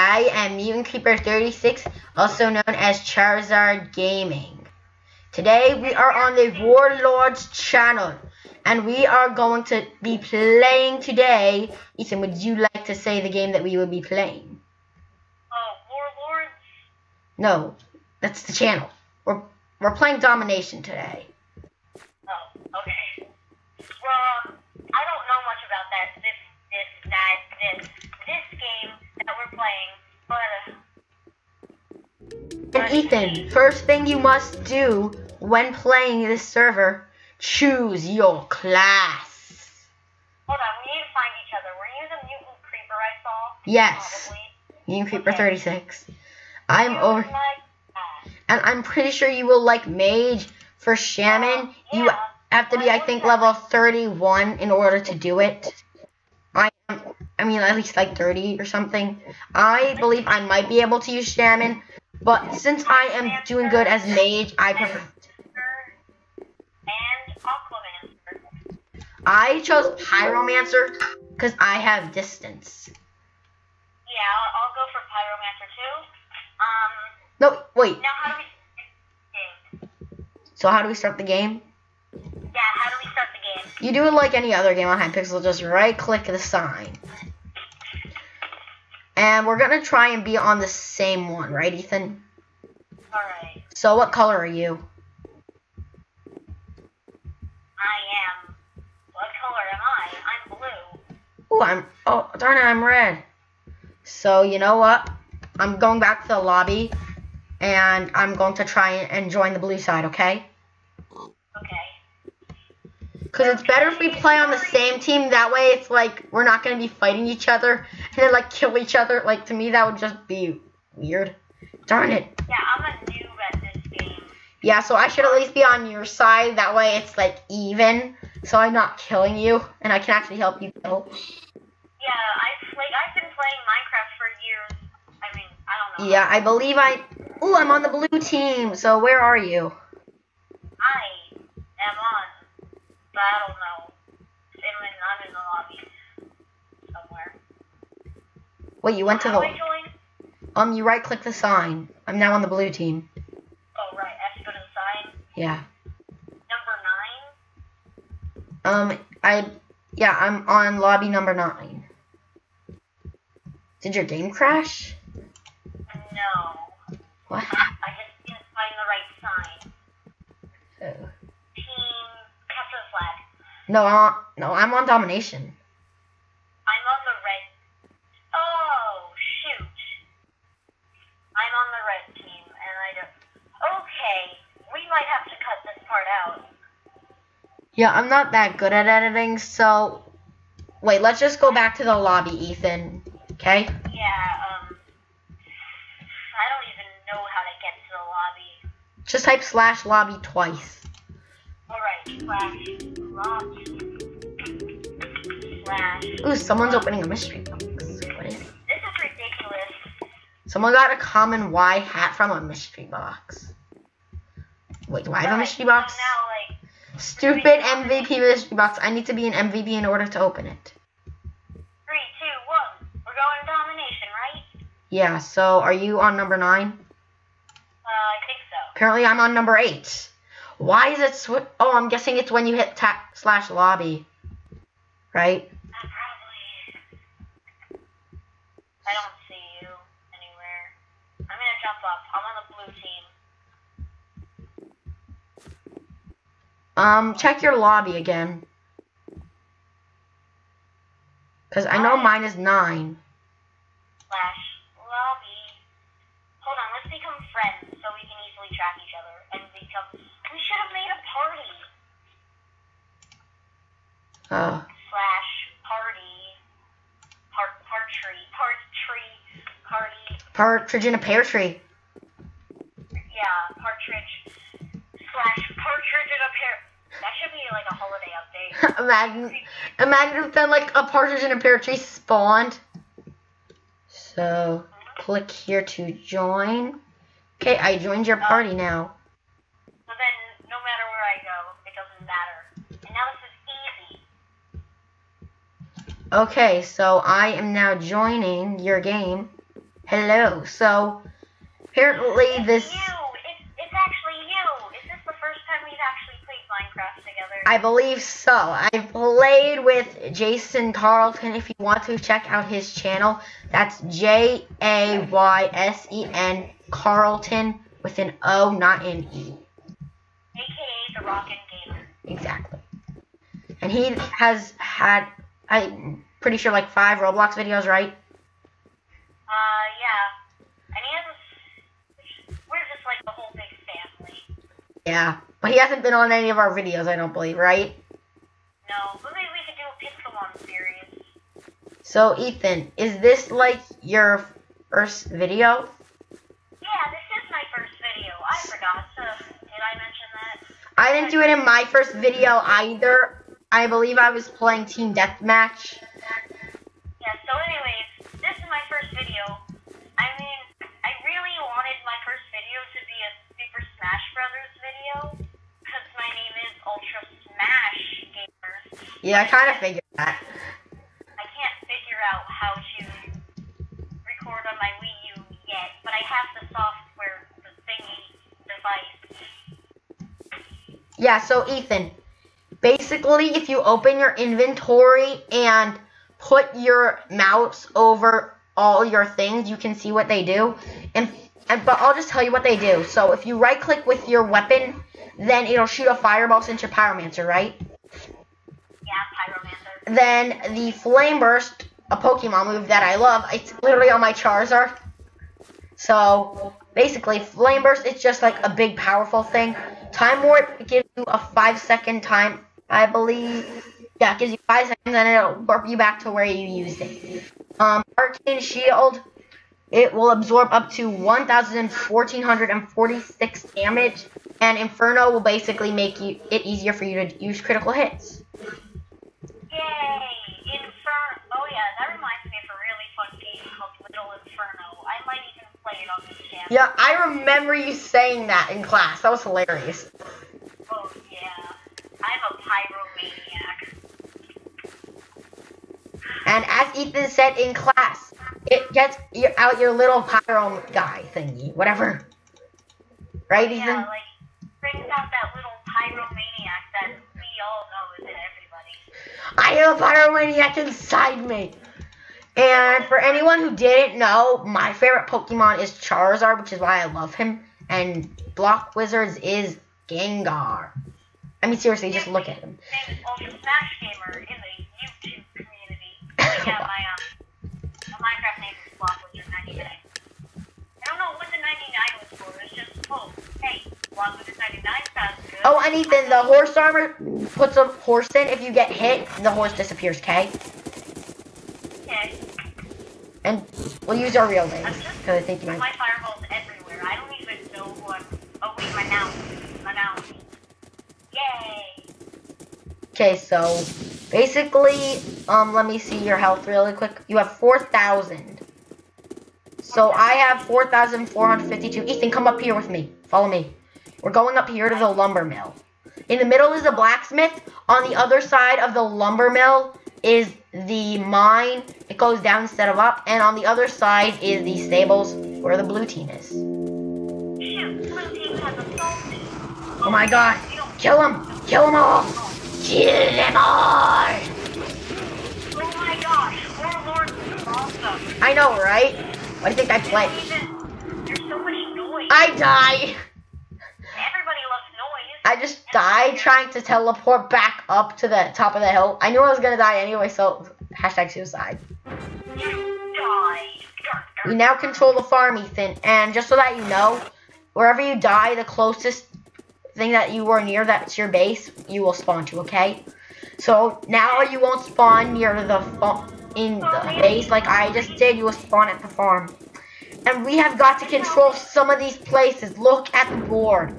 I am Mutant Creeper 36, also known as Charizard Gaming. Today we are on the Warlords channel, and we are going to be playing today. Ethan, would you like to say the game that we will be playing? Uh, Warlords? No, that's the channel. We're we're playing Domination today. Oh, okay. Well, I don't know much about that, this, this, that, this, this game playing, but, And Ethan, first thing you must do when playing this server, choose your class. hold on, we need to find each other. Were you the mutant creeper I saw? Yes. Mutant Creeper 36. I'm You over, like and I'm pretty sure you will like Mage. For Shaman, oh, you Yeah. have to be, I think, level 31 in order to do it. I am, I mean, at least like 30 or something. I believe I might be able to use Shaman, but since I am doing good as Mage, I prefer. I chose Pyromancer because I have distance. Yeah, I'll, I'll go for Pyromancer too. Um, No, wait. now how do we? So how do we start the game? Yeah, how do we start the game? You do it like any other game on Hypixel, just right click the sign. And we're gonna try and be on the same one, right, Ethan? Alright, So what color are you? I am. What color am I? I'm blue. Oh, I'm. Oh, darn it, I'm red. So you know what? I'm going back to the lobby, and I'm going to try and join the blue side? Okay. Because it's better if we play on the same team. That way, it's like we're not gonna be fighting each other and then like kill each other. Like to me, that would just be weird. Darn it. Yeah, I'm a noob at this game. Yeah, so I should at least be on your side. That way it's like even. So I'm not killing you and I can actually help you kill. Yeah, I've like I've been playing Minecraft for years. I mean, I don't know. Yeah, I believe I. Ooh, I'm on the blue team. So where are you? I am on. But I don't know. I'm I'm in the lobby somewhere. Wait, you went to How the. Um, you right click the sign. I'm now on the blue team. Oh right, I have to go to the sign. Yeah. Number nine. Um, I. Yeah, I'm on lobby number nine. Did your game crash? No. What? I just didn't find the right sign. Oh. Team capture the flag. No, I'm on, no, I'm on domination. I'm on the red. Oh shoot! I'm on the red team, and I don't. Okay, we might have to cut this part out. Yeah, I'm not that good at editing, so wait, let's just go back to the lobby, Ethan. Okay? Yeah. Um. I don't even know how to get to the lobby. Just type slash lobby twice. All right. Slash. Ooh, someone's opening a mystery box. What is it? This is ridiculous. Someone got a common Y hat from a mystery box. Wait, do I have a mystery box? Stupid MVP mystery box. I need to be an MVP in order to open it. three, two, one. We're going domination, right? Yeah, so are you on number nine? Uh, I think so. Apparently I'm on number eight. Why is it Oh, I'm guessing it's when you hit slash lobby. Right? Probably. I don't see you anywhere. I'm gonna jump up. I'm on the blue team. Um, check your lobby again. Because I know mine is nine. Slash lobby. Hold on, let's become friends so we can easily track each other and become. We should have made a party. Uh, Slash party. Part part tree. Part tree. Party. Partridge in a pear tree. Yeah, partridge. Slash partridge in a pear. That should be like a holiday update. imagine, imagine if then like a partridge in a pear tree spawned. So, click here to join. Okay, I joined your party uh, now. So then, no matter where I go, it doesn't matter. And now this is easy. Okay, so I am now joining your game. Hello. So apparently It's this you. It's, it's actually you. Is this the first time we've actually played Minecraft together? I believe so. I played with Jaysen Carlton. If you want to check out his channel, that's J A Y S E N Carlton with an O, not an E. AKA the Rockin' Gamer. Exactly. And he has had, I'm pretty sure, like five Roblox videos, right? Yeah. But he hasn't been on any of our videos, I don't believe, right? No, but maybe we could do a Pixelmon series. So, Ethan, is this like your first video? Yeah, this is my first video. I forgot so did I mention that? I didn't do it in my first video either. I believe I was playing Team Deathmatch. Yeah, so anyways, this is my first video. I mean, I really wanted my first video to be a Super Smash Brothers video, because my name is Ultra Smash Gamers. Yeah, I kind of figured that. I can't figure out how to record on my Wii U yet, but I have the software, the thingy device. Yeah, so Ethan, basically if you open your inventory and put your mouse over all your things, you can see what they do. And, and but I'll just tell you what they do. So if you right click with your weapon, then it'll shoot a fireball since you're Pyromancer, right? Then the Flame Burst, a Pokemon move that I love, it's literally on my Charizard. So basically, Flame Burst is just like a big powerful thing. Time Warp gives you a five second time, I believe. Yeah, it gives you five seconds and it'll warp you back to where you used it. Um, Arcane Shield, it will absorb up to 1,1446 damage, and Inferno will basically make you it easier for you to use critical hits. Yay! Inferno. Oh yeah, that reminds me of a really fun game called Little Inferno. I might even play it on this channel. Yeah, I remember you saying that in class. That was hilarious. Oh yeah. I'm a pyromaniac. And as Ethan said in class, it gets your, out your little pyro guy thingy, whatever. Right, Ethan? Yeah, like brings out that little pyromaniac I have a pyromaniac inside me. And for anyone who didn't know, my favorite Pokemon is Charizard, which is why I love him. And Block Wizards is Gengar. I mean, seriously, just look at him. His name is Ultra Smash Gamer in the YouTube community. But yeah, my um, my Minecraft name is Block Wizard 99. I don't know what the 99 was for. It's just oh, hey, Block Wizard 99 sounds good. Oh, and Ethan, the horse armor puts a horse in. If you get hit, the horse disappears, okay? Okay. And we'll use our real names, because I think you might. My fireballs everywhere. I don't even know I'm. Oh wait, my mouse. My mouse. Yay! Okay, so basically, um, let me see your health really quick. You have 4,000. So I have 4,452. Ethan, come up here with me. Follow me. We're going up here to the lumber mill. In the middle is a blacksmith. On the other side of the lumber mill is the mine. It goes down instead of up. And on the other side is the stables where the blue team is. Shoot, blue team has assaulted. Oh my god. Kill them. Kill them all. Kill them all. Oh my gosh, Warlord is awesome. I know, right? What do you think I play? There's so much noise. I die. I just died trying to teleport back up to the top of the hill. I knew I was gonna die anyway, so hashtag suicide. We now control the farm, Ethan, and just so that you know, wherever you die, the closest thing that you were near that's your base, you will spawn to, okay? So now you won't spawn near the in the base like I just did. You will spawn at the farm. And we have got to control some of these places. Look at the board.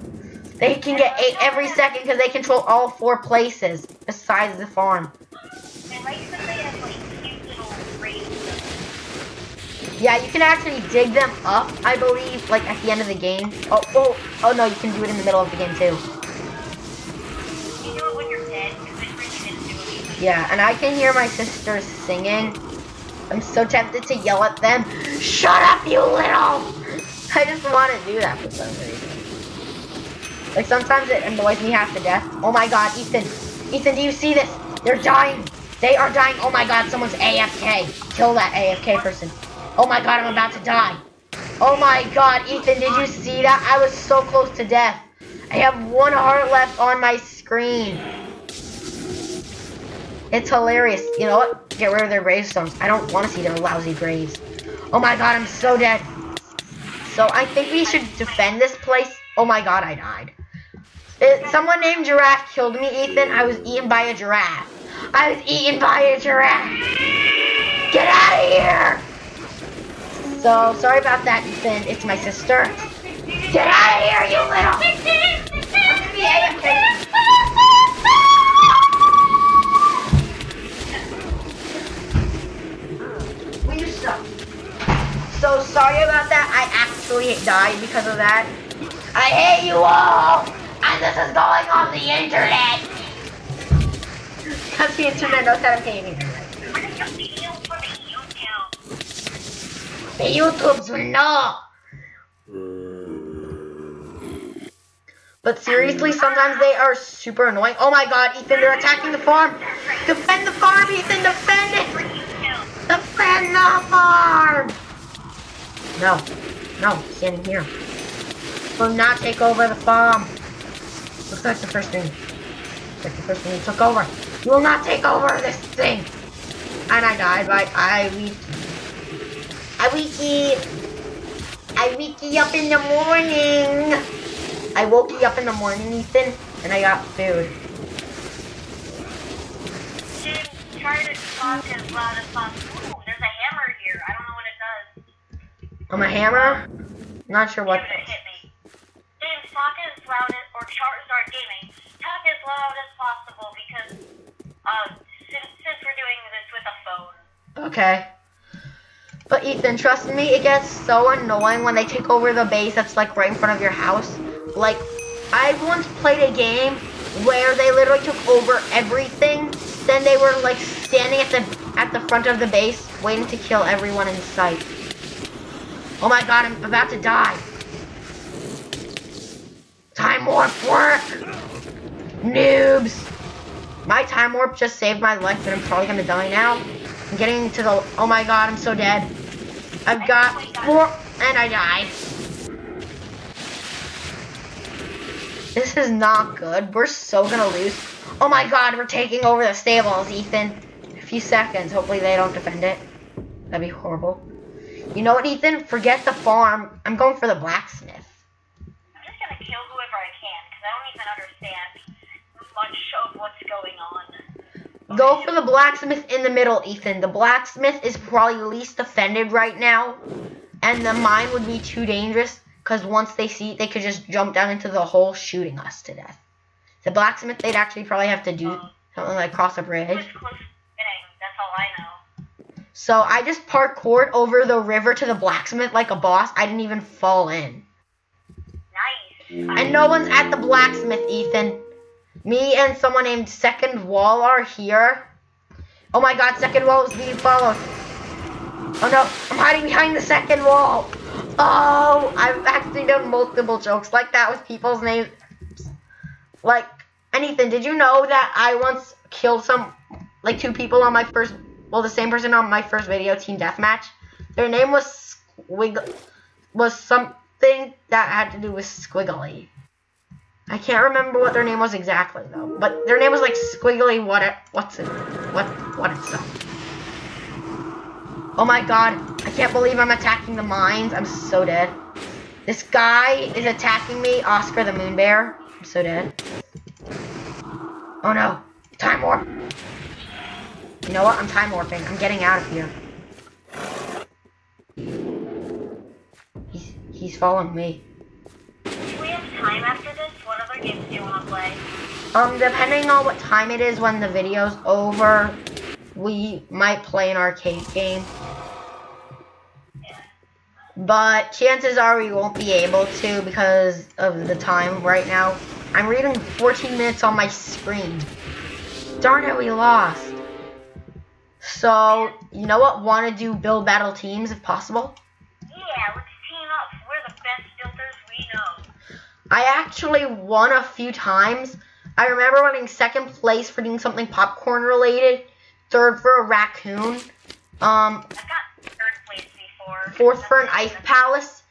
They can get eight every second because they control all four places besides the farm. Yeah, you can actually dig them up, I believe, like at the end of the game. Oh, oh, oh no, you can do it in the middle of the game too. Yeah, and I can hear my sisters singing. I'm so tempted to yell at them. Shut up, you little! I just want to do that for some reason. Like sometimes it annoys me half to death. Oh my god, Ethan. Ethan, do you see this? They're dying. They are dying. Oh my god, someone's AFK. Kill that AFK person. Oh my god, I'm about to die. Oh my god, Ethan, did you see that? I was so close to death. I have one heart left on my screen. It's hilarious. You know what? Get rid of their gravestones. I don't want to see their lousy graves. Oh my god, I'm so dead. So I think we should defend this place. Oh my god, I died. It, someone named Giraffe killed me, Ethan. I was eaten by a giraffe. I was eaten by a giraffe. Get out of here! So, sorry about that, Ethan. It's my sister. Get out of here, you little... So, sorry about that. I actually died because of that. I hate you all! And this is going on the internet! Because the internet knows how to pay me. The YouTube? YouTubes will know. But seriously, sometimes they are super annoying. Oh my god, Ethan, they're attacking the farm. Defend the farm, Ethan, defend it. Defend the farm. No, no, standing here. Will not take over the farm. Like the first thing. Like the first thing you took over. You will not take over this thing. And I died by I weak. I wiki. I wiki up in the morning. I woke you up in the morning, Ethan, and I got food. Dude, try to talk as loud as possible. Ooh, there's a hammer here. I don't know what it does. I'm a hammer. Not sure what. Dude, it hit me. James, talk as loud as, or Charizard Gaming, talk as loud as possible because, uh, since, since we're doing this with a phone. Okay. But Ethan, trust me, it gets so annoying when they take over the base that's like right in front of your house. Like, I once played a game where they literally took over everything. Then they were like standing at the at the front of the base, waiting to kill everyone in sight. Oh my god, I'm about to die. Time warp work! Noobs! My time warp just saved my life, but I'm probably gonna die now. Getting to the. Oh my god, I'm so dead. I've got four. And I died. This is not good. We're so gonna lose. Oh my god, we're taking over the stables, Ethan. A few seconds. Hopefully they don't defend it. That'd be horrible. You know what, Ethan? Forget the farm. I'm going for the blacksmith. I'm just gonna kill whoever I can because I don't even understand much of what's going on. Go for the blacksmith in the middle, Ethan. The blacksmith is probably least defended right now. And the mine would be too dangerous because once they see it, they could just jump down into the hole shooting us to death. The blacksmith, they'd actually probably have to do uh, something like cross a bridge. Who's close fitting? That's all I know. So I just parkoured over the river to the blacksmith like a boss. I didn't even fall in. Nice. And no one's at the blacksmith, Ethan. Me and someone named Second Wall are here. Oh my god, Second Wall is being followed. Oh no, I'm hiding behind the second wall. Oh, I've actually done multiple jokes like that with people's names. Like, anything. Did you know that I once killed some, like two people on my first, well, the same person on my first video, Team Deathmatch? Their name was Squig, was something that had to do with Squiggly. I can't remember what their name was exactly though, but their name was like Squiggly what it, what's it, what, what it's. Oh my god, I can't believe I'm attacking the mines. I'm so dead. This guy is attacking me, Oscar the Moon Bear. I'm so dead. Oh no, time warp. You know what? I'm time warping. I'm getting out of here. He's he's following me. We have time after play? Um, depending on what time it is when the video's over, we might play an arcade game. But chances are we won't be able to because of the time right now. I'm reading 14 minutes on my screen. Darn it, we lost. So, you know what? Want to do build battle teams if possible? Yeah, let's team up. We're the best builders we know. I actually won a few times. I remember winning second place for doing something popcorn related, third for a raccoon, um, I got third place before. fourth for an ice palace,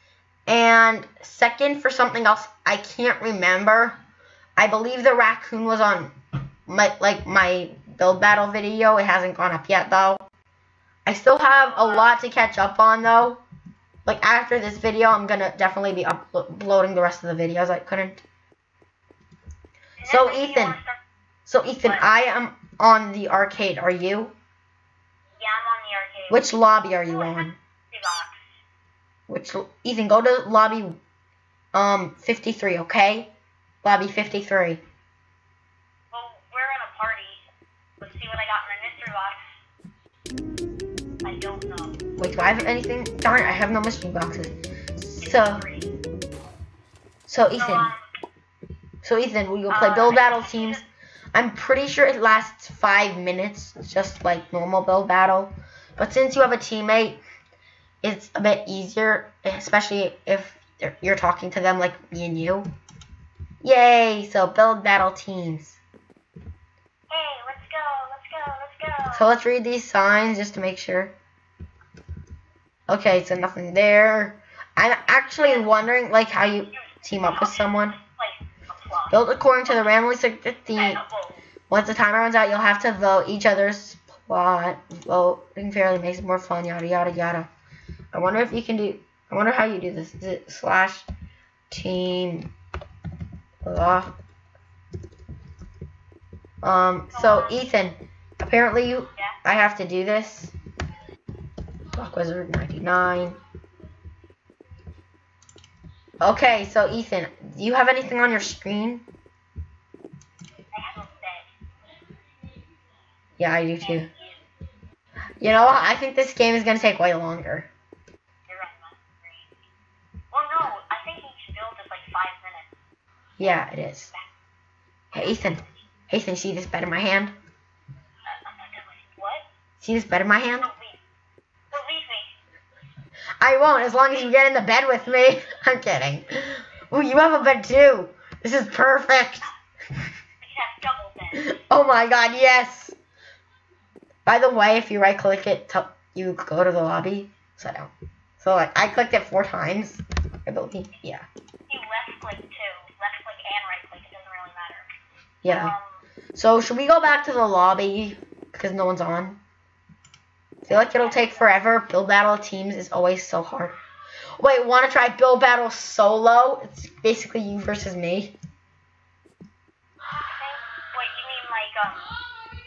and second for something else I can't remember. I believe the raccoon was on my like my build battle video. It hasn't gone up yet though. I still have a lot to catch up on though. Like after this video, I'm gonna definitely be uploading the rest of the videos I couldn't. So, then maybe you Ethan. So Ethan, I am on the arcade. Are you? Yeah, I'm on the arcade. Which lobby are you on? Which Ethan, go to lobby um 53, okay? Lobby 53. I have anything? Darn I have no mystery boxes. So, so So, Ethan, so Ethan, we will play uh, build battle teams. I'm pretty sure it lasts five minutes, just like normal build battle. But since you have a teammate, it's a bit easier, especially if you're talking to them like me and you. Yay! So build battle teams. Hey, let's go, let's go, let's go. So let's read these signs just to make sure. Okay, so nothing there. I'm actually wondering like how you team up with someone. Built according to the randomly selected theme. Once the timer runs out, you'll have to vote each other's plot. Voting fairly makes it more fun. Yada yada yada. I wonder if you can do. I wonder how you do this. Is it slash team? Blah. Um. So Ethan, apparently you. I have to do this. Block Wizard 99. Okay, so Ethan, do you have anything on your screen? I have a bed. Yeah, I do too. You. Know what? I think this game is gonna take way longer. You're on my screen. Well, no, I think each build is like five minutes. Yeah, it is. Hey, Ethan. Hey, Ethan, see this bed in my hand? Uh, what? See this bed in my hand? Don't leave. Don't leave me. I won't, as long as you get in the bed with me. I'm kidding. Ooh, you have a bed too. This is perfect. We double beds. Oh my god, yes. By the way, if you right click it, you go to the lobby. So I don't. So like, I clicked it four times. I believe. Yeah. You left click too. Left click and right click. It doesn't really matter. Yeah. Um, So should we go back to the lobby because no one's on? I feel like it'll take forever. Build battle teams is always so hard. Wait, want to try build battle solo? It's basically you versus me. Wait, you mean like um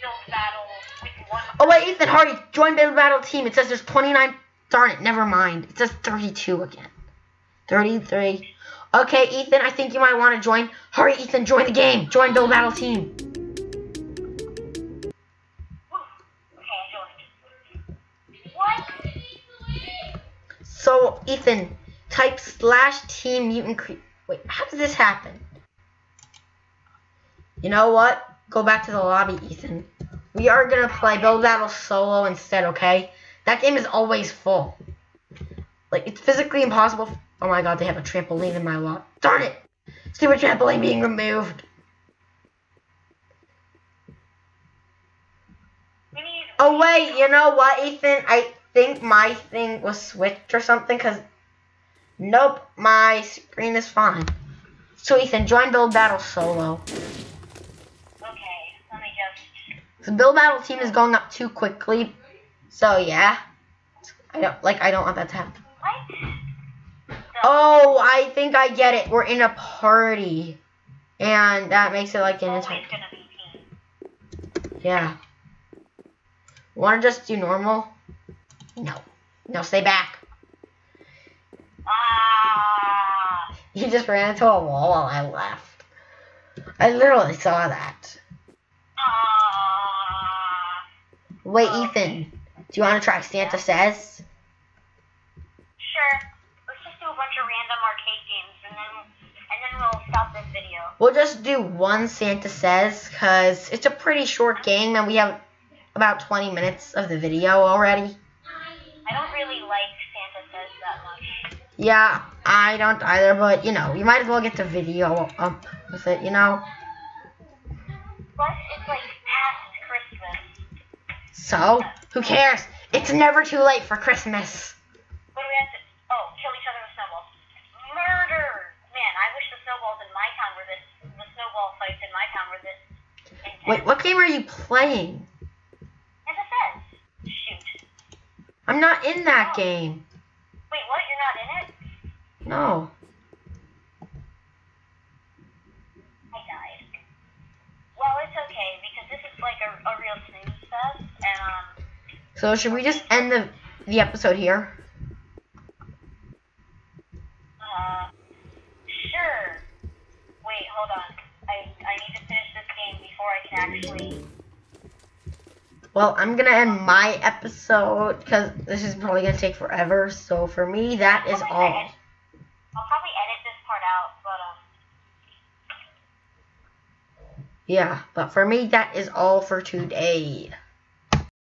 build battle with one? Oh wait, Ethan, hurry! Join build battle team. It says there's 29. Darn it, never mind. It says 32 again. 33. Okay, Ethan, I think you might want to join. Hurry, Ethan, join the game. Join build battle team. So, Ethan, type slash team mutant cre- Wait, how does this happen? You know what? Go back to the lobby, Ethan. We are gonna play Build Battle solo instead, okay? That game is always full. Like, it's physically impossible. Oh my god, they have a trampoline in my lot. Darn it! Stupid trampoline being removed. Oh wait, you know what, Ethan? I think my thing was switched or something, because... Nope, my screen is fine. So Ethan, join Build Battle solo. Okay, let me just. The Build Battle team is going up too quickly. So yeah. I don't like I don't want that to happen. What? Oh, I think I get it. We're in a party. And that makes it like an entire gonna be team. Yeah. Wanna just do normal? No. No, stay back. Ah. You just ran into a wall while I left. I literally saw that. Ah. Wait, Ethan, do you want to try Santa Says? Sure. Let's just do a bunch of random arcade games, and then and then we'll stop this video. We'll just do one Santa Says because it's a pretty short game and we have about 20 minutes of the video already. Really like Santa Says that much. Yeah, I don't either, but you know, you might as well get the video up with it, you know? Plus, it's like past Christmas. So, who cares? It's never too late for Christmas. What do we have to? Oh, kill each other with snowballs. Murder! Man, I wish the snowballs in my town were this. The snowball fights in my town were this. Intense. Wait, what game are you playing? Santa Says. Shoot. I'm not in that game. Wait, what? You're not in it? No. I died. Well, it's okay because this is like a, a real snooze fest, and um, So should we just end the the episode here? uh, sure. Wait, hold on. I I need to finish this game before I can actually. Well, I'm gonna end my episode because this is probably gonna take forever. So for me, that is all. edit- I'll probably edit this part out, but um. Yeah, but for me, that is all for today.